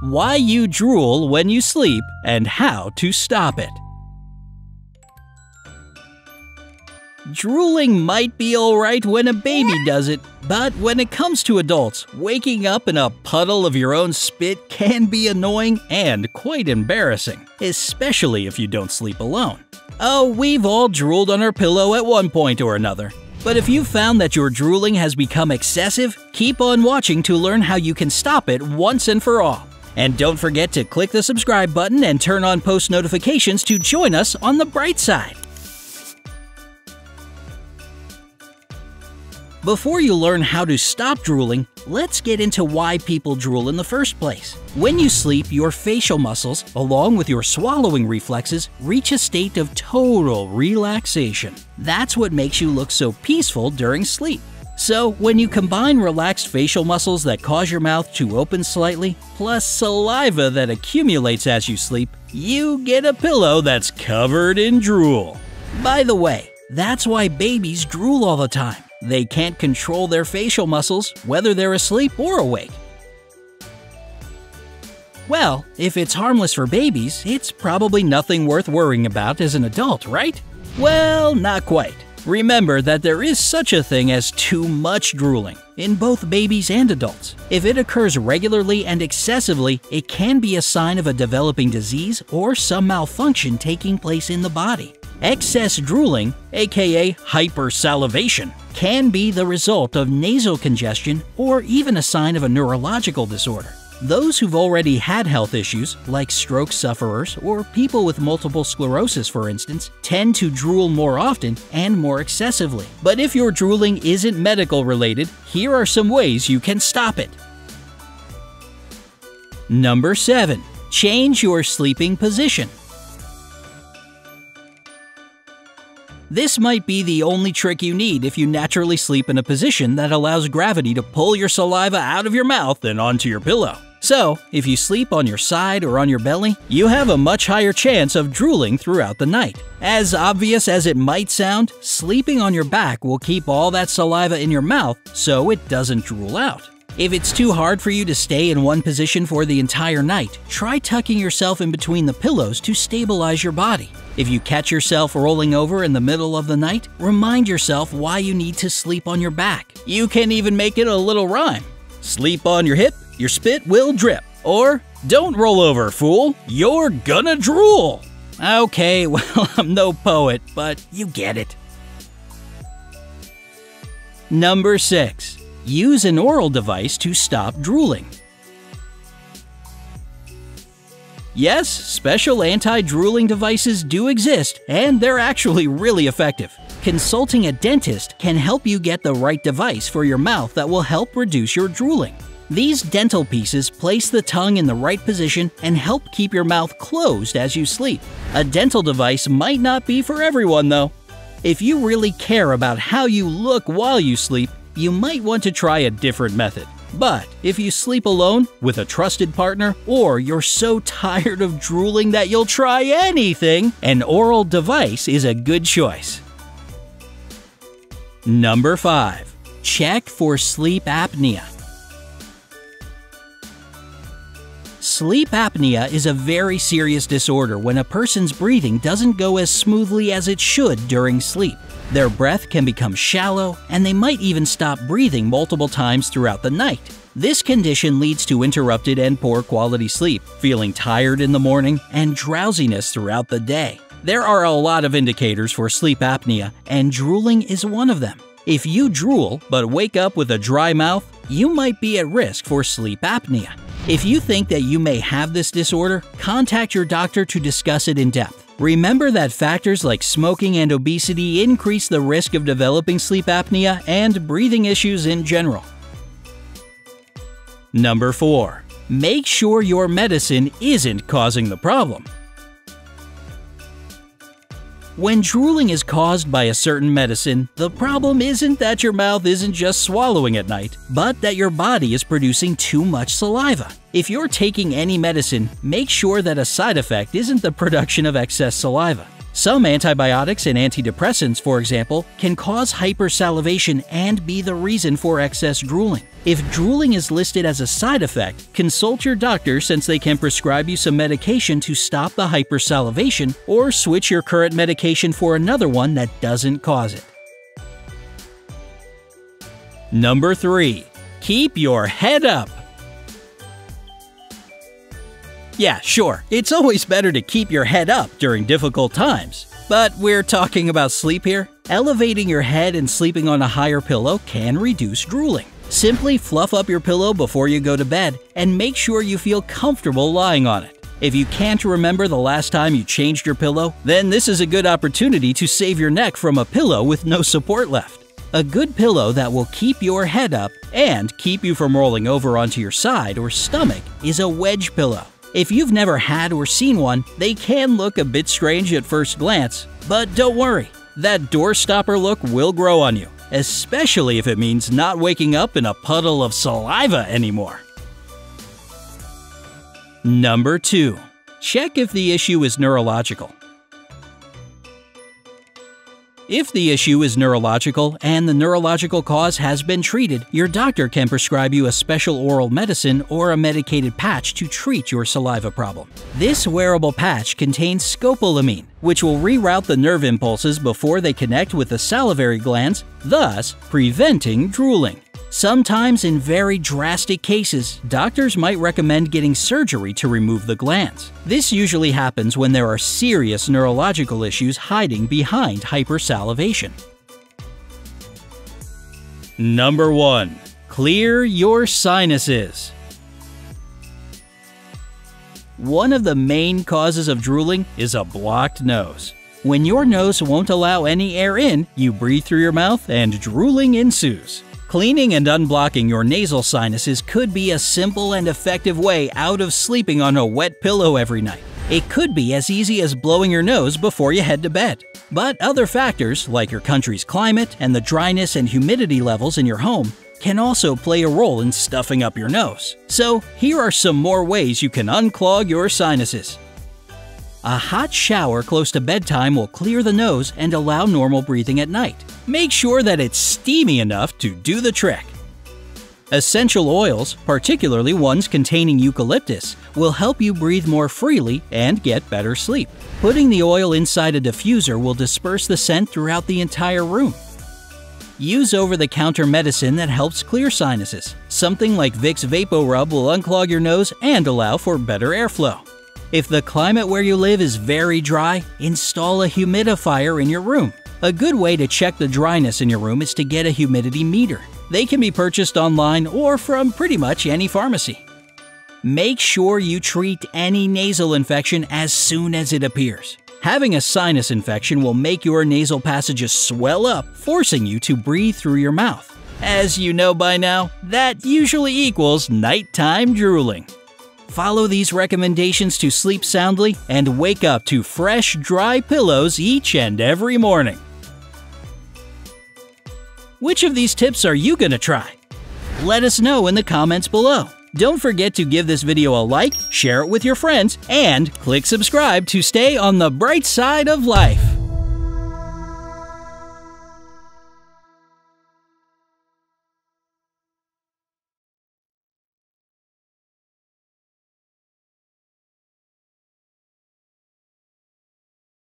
why you drool when you sleep and how to stop it. Drooling might be alright when a baby does it, but when it comes to adults, waking up in a puddle of your own spit can be annoying and quite embarrassing, especially if you don't sleep alone. Oh, we've all drooled on our pillow at one point or another. But if you've found that your drooling has become excessive, keep on watching to learn how you can stop it once and for all. And don't forget to click the subscribe button and turn on post notifications to join us on the bright side. Before you learn how to stop drooling, let's get into why people drool in the first place. When you sleep, your facial muscles, along with your swallowing reflexes, reach a state of total relaxation. That's what makes you look so peaceful during sleep. So, when you combine relaxed facial muscles that cause your mouth to open slightly, plus saliva that accumulates as you sleep, you get a pillow that's covered in drool. By the way, that's why babies drool all the time. They can't control their facial muscles, whether they're asleep or awake. Well, if it's harmless for babies, it's probably nothing worth worrying about as an adult, right? Well, not quite. Remember that there is such a thing as too much drooling in both babies and adults. If it occurs regularly and excessively, it can be a sign of a developing disease or some malfunction taking place in the body. Excess drooling, aka hypersalivation, can be the result of nasal congestion or even a sign of a neurological disorder. Those who've already had health issues, like stroke sufferers or people with multiple sclerosis for instance, tend to drool more often and more excessively. But if your drooling isn't medical related, here are some ways you can stop it. Number 7. Change your sleeping position. This might be the only trick you need if you naturally sleep in a position that allows gravity to pull your saliva out of your mouth and onto your pillow. So, if you sleep on your side or on your belly, you have a much higher chance of drooling throughout the night. As obvious as it might sound, sleeping on your back will keep all that saliva in your mouth so it doesn't drool out. If it's too hard for you to stay in one position for the entire night, try tucking yourself in between the pillows to stabilize your body. If you catch yourself rolling over in the middle of the night, remind yourself why you need to sleep on your back. You can even make it a little rhyme. Sleep on your hip, your spit will drip. Or, don't roll over, fool, you're gonna drool. Okay, well, I'm no poet, but you get it. Number 6. Use an oral device to stop drooling. Yes, special anti-drooling devices do exist, and they're actually really effective. Consulting a dentist can help you get the right device for your mouth that will help reduce your drooling. These dental pieces place the tongue in the right position and help keep your mouth closed as you sleep. A dental device might not be for everyone though. If you really care about how you look while you sleep, you might want to try a different method. But if you sleep alone, with a trusted partner, or you're so tired of drooling that you'll try anything, an oral device is a good choice. Number 5. Check for sleep apnea. Sleep apnea is a very serious disorder when a person's breathing doesn't go as smoothly as it should during sleep. Their breath can become shallow, and they might even stop breathing multiple times throughout the night. This condition leads to interrupted and poor quality sleep, feeling tired in the morning, and drowsiness throughout the day. There are a lot of indicators for sleep apnea, and drooling is one of them. If you drool but wake up with a dry mouth, you might be at risk for sleep apnea. If you think that you may have this disorder, contact your doctor to discuss it in depth. Remember that factors like smoking and obesity increase the risk of developing sleep apnea and breathing issues in general. Number 4. Make sure your medicine isn't causing the problem. When drooling is caused by a certain medicine, the problem isn't that your mouth isn't just swallowing at night, but that your body is producing too much saliva. If you're taking any medicine, make sure that a side effect isn't the production of excess saliva. Some antibiotics and antidepressants, for example, can cause hypersalivation and be the reason for excess drooling. If drooling is listed as a side effect, consult your doctor since they can prescribe you some medication to stop the hypersalivation or switch your current medication for another one that doesn't cause it. Number 3. Keep your head up. Yeah, sure, it's always better to keep your head up during difficult times. But we're talking about sleep here. Elevating your head and sleeping on a higher pillow can reduce drooling. Simply fluff up your pillow before you go to bed and make sure you feel comfortable lying on it. If you can't remember the last time you changed your pillow, then this is a good opportunity to save your neck from a pillow with no support left. A good pillow that will keep your head up and keep you from rolling over onto your side or stomach is a wedge pillow. If you've never had or seen one, they can look a bit strange at first glance, but don't worry, that doorstopper look will grow on you, especially if it means not waking up in a puddle of saliva anymore. Number 2. Check if the issue is neurological. If the issue is neurological and the neurological cause has been treated, your doctor can prescribe you a special oral medicine or a medicated patch to treat your saliva problem. This wearable patch contains scopolamine, which will reroute the nerve impulses before they connect with the salivary glands, thus preventing drooling. Sometimes, in very drastic cases, doctors might recommend getting surgery to remove the glands. This usually happens when there are serious neurological issues hiding behind hypersalivation. Number 1. Clear your sinuses. One of the main causes of drooling is a blocked nose. When your nose won't allow any air in, you breathe through your mouth and drooling ensues. Cleaning and unblocking your nasal sinuses could be a simple and effective way out of sleeping on a wet pillow every night. It could be as easy as blowing your nose before you head to bed. But other factors, like your country's climate and the dryness and humidity levels in your home, can also play a role in stuffing up your nose. So, here are some more ways you can unclog your sinuses. A hot shower close to bedtime will clear the nose and allow normal breathing at night. Make sure that it's steamy enough to do the trick. Essential oils, particularly ones containing eucalyptus, will help you breathe more freely and get better sleep. Putting the oil inside a diffuser will disperse the scent throughout the entire room. Use over-the-counter medicine that helps clear sinuses. Something like Vicks VapoRub will unclog your nose and allow for better airflow. If the climate where you live is very dry, install a humidifier in your room. A good way to check the dryness in your room is to get a humidity meter. They can be purchased online or from pretty much any pharmacy. Make sure you treat any nasal infection as soon as it appears. Having a sinus infection will make your nasal passages swell up, forcing you to breathe through your mouth. As you know by now, that usually equals nighttime drooling. Follow these recommendations to sleep soundly and wake up to fresh, dry pillows each and every morning. Which of these tips are you going to try? Let us know in the comments below. Don't forget to give this video a like, share it with your friends, and click subscribe to stay on the bright side of life.